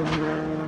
Mm-hmm.